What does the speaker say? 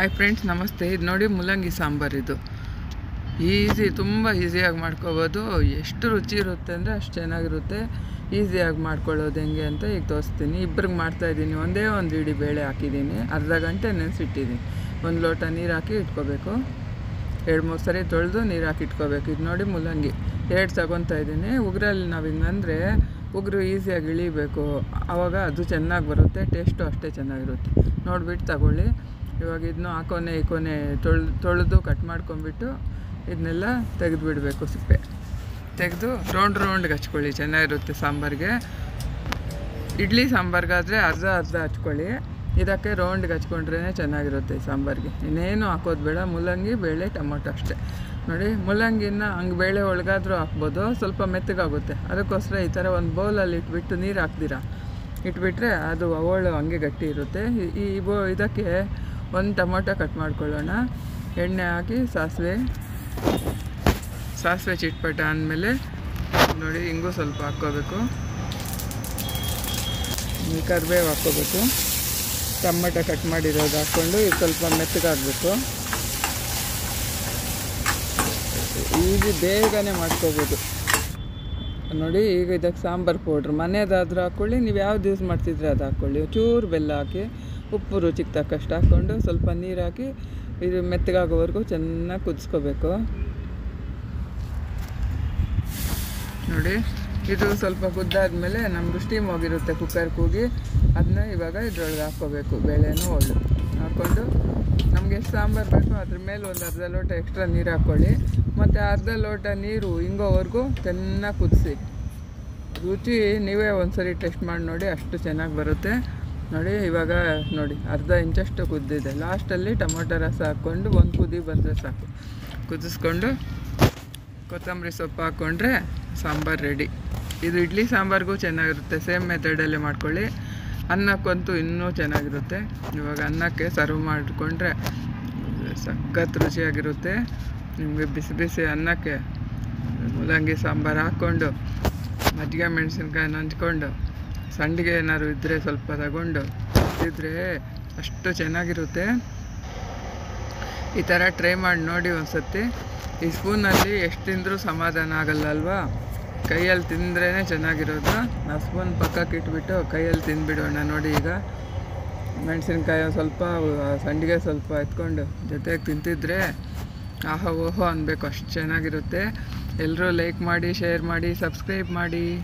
Hi friends ನಮಸ್ತೆ. ಇದು ನೋಡಿ ಮುಲ್ಲಂಗಿ ಸಾಂಬಾರು ಇದು. ಈಸಿ ತುಂಬ ಈಸಿಯಾಗಿ ಮಾಡ್ಕೋಬೋದು. ಎಷ್ಟು ರುಚಿ ಇರುತ್ತೆ ಅಂದರೆ ಅಷ್ಟು ಚೆನ್ನಾಗಿರುತ್ತೆ. ಈಸಿಯಾಗಿ ಮಾಡ್ಕೊಳ್ಳೋದು ಹೆಂಗೆ ಅಂತ ಈಗ ತೋರಿಸ್ತೀನಿ. ಇಬ್ಬರಿಗೆ ಮಾಡ್ತಾಯಿದ್ದೀನಿ ಒಂದೇ ಒಂದು ಇಡೀ ಬೇಳೆ ಹಾಕಿದ್ದೀನಿ. ಅರ್ಧ ಗಂಟೆ ನೆನೆಸಿಟ್ಟಿದ್ದೀನಿ. ಒಂದು ಲೋಟ ನೀರು ಹಾಕಿ ಇಟ್ಕೋಬೇಕು. ಎರಡು ಮೂರು ಸರಿ ತೊಳೆದು ನೀರು ಹಾಕಿ ಇಟ್ಕೋಬೇಕು. ಇದು ನೋಡಿ ಮುಲ್ಲಂಗಿ ಎರಡು ತಗೊತಾ ಇದ್ದೀನಿ. ಉಗ್ರಲ್ಲಿ ನಾವು ಹಿಂಗಂದರೆ ಉಗುರು ಈಸಿಯಾಗಿ ಇಳಿಬೇಕು. ಆವಾಗ ಅದು ಚೆನ್ನಾಗಿ ಬರುತ್ತೆ. ಟೇಸ್ಟು ಅಷ್ಟೇ ಚೆನ್ನಾಗಿರುತ್ತೆ. ನೋಡಿಬಿಟ್ಟು ತಗೊಳ್ಳಿ. ಇವಾಗ ಇದನ್ನು ಆ ಕೊನೆ, ಈ ಕೊನೆ ತೊಳೆದು ತೊಳೆದು ಕಟ್ ಮಾಡ್ಕೊಂಬಿಟ್ಟು ಇದನ್ನೆಲ್ಲ ತೆಗೆದುಬಿಡಬೇಕು ಸಿಪ್ಪೆ. ತೆಗೆದು ರೌಂಡ್ ರೌಂಡ್ಗೆ ಹಚ್ಕೊಳ್ಳಿ ಚೆನ್ನಾಗಿರುತ್ತೆ ಸಾಂಬಾರಿಗೆ. ಇಡ್ಲಿ ಸಾಂಬಾರಿಗಾದರೆ ಅರ್ಧ ಅರ್ಧ ಹಚ್ಕೊಳ್ಳಿ. ಇದಕ್ಕೆ ರೌಂಡ್ಗೆ ಹಚ್ಕೊಂಡ್ರೇ ಚೆನ್ನಾಗಿರುತ್ತೆ ಈ ಸಾಂಬಾರಿಗೆ. ಇನ್ನೇನು ಹಾಕೋದು ಬೇಡ, ಮೂಲಂಗಿ, ಬೇಳೆ, ಟೊಮೊಟೊ ಅಷ್ಟೇ. ನೋಡಿ, ಮೂಲಂಗಿನ ಹಂಗೆ ಬೇಳೆ ಒಳಗಾದರೂ ಹಾಕ್ಬೋದು, ಸ್ವಲ್ಪ ಮೆತ್ತಗಾಗುತ್ತೆ. ಅದಕ್ಕೋಸ್ಕರ ಈ ಥರ ಒಂದು ಬೌಲಲ್ಲಿ ಇಟ್ಬಿಟ್ಟು ನೀರು ಹಾಕ್ದಿರಾ ಇಟ್ಬಿಟ್ರೆ ಅದು ಅವಳು ಹಂಗೆ ಗಟ್ಟಿ ಇರುತ್ತೆ. ಈ ಬೋ, ಇದಕ್ಕೆ ಒಂದು ಟೊಮೊಟೊ ಕಟ್ ಮಾಡ್ಕೊಳ್ಳೋಣ. ಎಣ್ಣೆ ಹಾಕಿ, ಸಾಸಿವೆ ಸಾಸಿವೆ ಚಿಟ್ಪಟ ಅಂದಮೇಲೆ ನೋಡಿ ಹಿಂಗೂ ಸ್ವಲ್ಪ ಹಾಕ್ಕೋಬೇಕು. ಕರಿಬೇವು ಹಾಕ್ಕೋಬೇಕು. ಟೊಮೆಟೊ ಕಟ್ ಮಾಡಿರೋದು ಹಾಕ್ಕೊಂಡು ಇದು ಸ್ವಲ್ಪ ಮೆತ್ತಗಾಗಬೇಕು ಈಗ ಬೇಗನೆ ಮಾಡ್ಕೋಬೋದು. ನೋಡಿ, ಈಗ ಇದಕ್ಕೆ ಸಾಂಬಾರು ಪೌಡ್ರ್. ಮನೆಯದಾದರೂ ಹಾಕ್ಕೊಳ್ಳಿ ನೀವು ಯಾವ್ದು ಯೂಸ್ ಮಾಡ್ತಿದ್ರೆ ಅದು ಹಾಕ್ಕೊಳ್ಳಿ ಚೂರು ಬೆಲ್ಲ ಹಾಕಿ ಉಪ್ಪು ರುಚಿಗೆ ತಕ್ಕಷ್ಟು ಹಾಕ್ಕೊಂಡು ಸ್ವಲ್ಪ ನೀರು ಹಾಕಿ ಇದು ಮೆತ್ತಗಾಗೋವರೆಗೂ ಚೆನ್ನಾಗಿ ಕುದಿಸ್ಕೋಬೇಕು. ನೋಡಿ, ಇದು ಸ್ವಲ್ಪ ಕುದ್ದಾದ್ಮೇಲೆ ನಮ್ಮದು ಸ್ಟೀಮ್ ಹೋಗಿರುತ್ತೆ ಕುಕ್ಕರ್ ಕೂಗಿ. ಅದನ್ನ ಇವಾಗ ಇದ್ರೊಳಗೆ ಹಾಕ್ಕೋಬೇಕು, ಬೇಳೆನೂ ಒಳ್ಳೆ. ಹಾಕ್ಕೊಂಡು ನಮ್ಗೆ ಎಷ್ಟು ಸಾಂಬಾರು ಬೇಕು ಅದ್ರ ಮೇಲೆ ಒಂದು ಅರ್ಧ ಲೋಟ ಎಕ್ಸ್ಟ್ರಾ ನೀರು ಹಾಕ್ಕೊಳ್ಳಿ. ಮತ್ತು ಅರ್ಧ ಲೋಟ ನೀರು ಹಿಂಗೋವರೆಗೂ ಚೆನ್ನಾಗಿ ಕುದಿಸಿ. ರುಚಿ ನೀವೇ ಒಂದ್ಸರಿ ಟೆಸ್ಟ್ ಮಾಡಿ ನೋಡಿ ಅಷ್ಟು ಚೆನ್ನಾಗಿ ಬರುತ್ತೆ. ನೋಡಿ, ಇವಾಗ ನೋಡಿ, ಅರ್ಧ ಇಂಚಷ್ಟು ಕುದ್ದಿದೆ. ಲಾಸ್ಟಲ್ಲಿ ಟೊಮೊಟೊ ರಸ ಹಾಕ್ಕೊಂಡು ಒಂದು ಕುದಿ ಬಂದರೆ ಸಾಕು. ಕುದಿಸ್ಕೊಂಡು ಕೊತ್ತಂಬರಿ ಸೊಪ್ಪು ಹಾಕ್ಕೊಂಡ್ರೆ ಸಾಂಬಾರು ರೆಡಿ ಇದು ಇಡ್ಲಿ ಸಾಂಬಾರಿಗೂ ಚೆನ್ನಾಗಿರುತ್ತೆ. ಸೇಮ್ ಮೆಥಡಲ್ಲೇ ಮಾಡ್ಕೊಳ್ಳಿ. ಅನ್ನಕ್ಕಂತೂ ಇನ್ನೂ ಚೆನ್ನಾಗಿರುತ್ತೆ. ಇವಾಗ ಅನ್ನಕ್ಕೆ ಸರ್ವ್ ಮಾಡಿಕೊಂಡ್ರೆ ಸಖತ್ ರುಚಿಯಾಗಿರುತ್ತೆ. ನಿಮಗೆ ಬಿಸಿ ಬಿಸಿ ಅನ್ನಕ್ಕೆ ಮೂಲಂಗಿ ಸಾಂಬಾರು ಹಾಕ್ಕೊಂಡು, ಮಜ್ಜಿಗೆ ಮೆಣಸಿನ್ಕಾಯಿ ನಂಚ್ಕೊಂಡು ಸಂಡಿಗೆ ಏನಾದ್ರು ಇದ್ದರೆ ಸ್ವಲ್ಪ ತಗೊಂಡು ಇದ್ದರೆ ಅಷ್ಟು ಚೆನ್ನಾಗಿರುತ್ತೆ. ಈ ಥರ ಟ್ರೈ ಮಾಡಿ ನೋಡಿ ಒಂದು ಸತಿ ಈ ಸ್ಪೂನಲ್ಲಿ ಎಷ್ಟು ತಿಂದರೂ ಸಮಾಧಾನ ಆಗಲ್ಲ ಅಲ್ವಾ? ಕೈಯಲ್ಲಿ ತಿಂದ್ರೇ ಚೆನ್ನಾಗಿರೋದು. ಆ ಸ್ಪೂನ್ ಪಕ್ಕಕ್ಕೆ ಇಟ್ಬಿಟ್ಟು ಕೈಯಲ್ಲಿ ತಿಂದ್ಬಿಡೋಣ ನೋಡಿ ಈಗ. ಮೆಣಸಿನ್ಕಾಯಿ ಸ್ವಲ್ಪ, ಸಂಡಿಗೆ ಸ್ವಲ್ಪ ಎತ್ಕೊಂಡು ಜೊತೆಗೆ ತಿಂತಿದ್ರೆ ಆಹಾ ಓಹೋ ಅನ್ಬೇಕು, ಅಷ್ಟು ಚೆನ್ನಾಗಿರುತ್ತೆ. ಎಲ್ಲರೂ ಲೈಕ್ ಮಾಡಿ ಶೇರ್ ಮಾಡಿ ಸಬ್ಸ್ಕ್ರೈಬ್ ಮಾಡಿ.